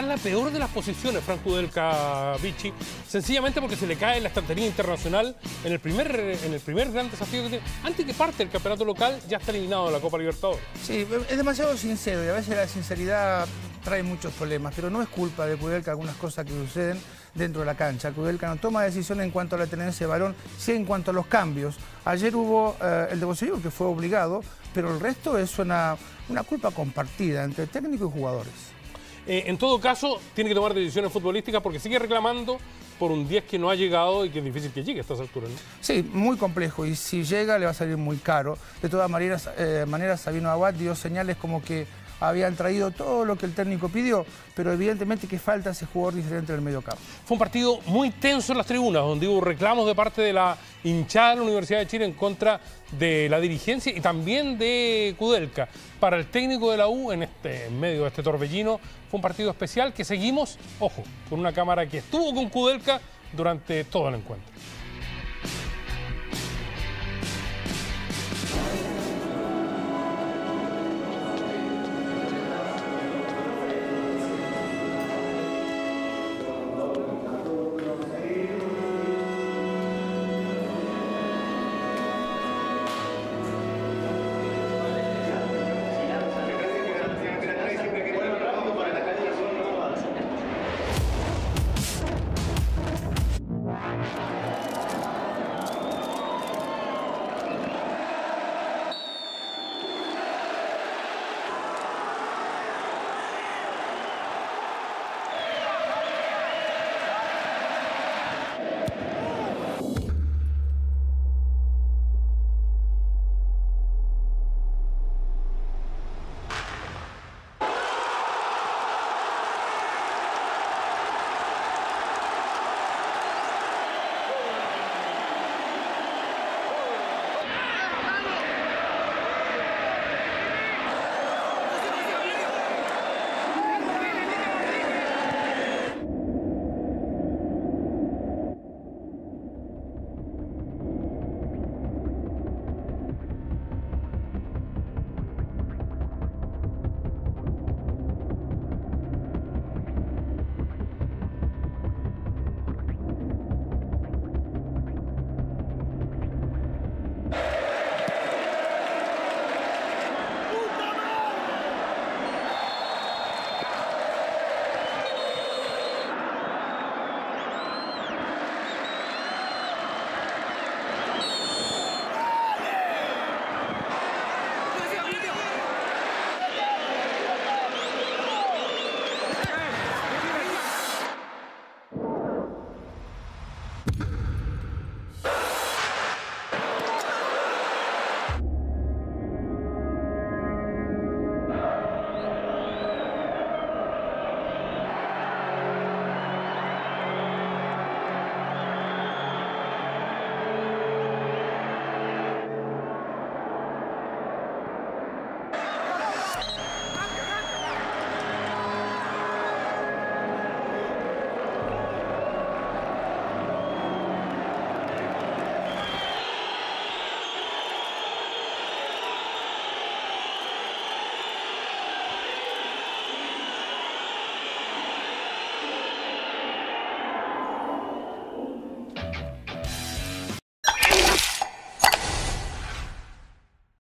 la peor de las posiciones, Franco del Vichy, sencillamente porque se le cae la estantería internacional en el primer, en el primer gran desafío que tiene. Antes que parte el campeonato local, ya está eliminado de la Copa Libertadores. Sí, es demasiado sincero y a veces la sinceridad trae muchos problemas, pero no es culpa de Kudelka algunas cosas que suceden dentro de la cancha. Kudelka no toma decisiones en cuanto a la tenencia de balón, sí en cuanto a los cambios. Ayer hubo eh, el de Bolsonaro que fue obligado, pero el resto es una, una culpa compartida entre técnico y jugadores. Eh, en todo caso, tiene que tomar decisiones futbolísticas porque sigue reclamando por un 10 que no ha llegado y que es difícil que llegue a estas alturas. Sí, muy complejo y si llega le va a salir muy caro. De todas maneras, eh, maneras Sabino Aguad dio señales como que habían traído todo lo que el técnico pidió, pero evidentemente que falta ese jugador diferente del medio campo. Fue un partido muy tenso en las tribunas, donde hubo reclamos de parte de la hinchada de la Universidad de Chile en contra de la dirigencia y también de Kudelka. Para el técnico de la U, en, este, en medio de este torbellino, fue un partido especial que seguimos, ojo, con una cámara que estuvo con Kudelka durante todo el encuentro.